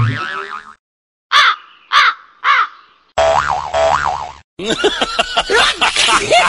Ah! Ah! Ah!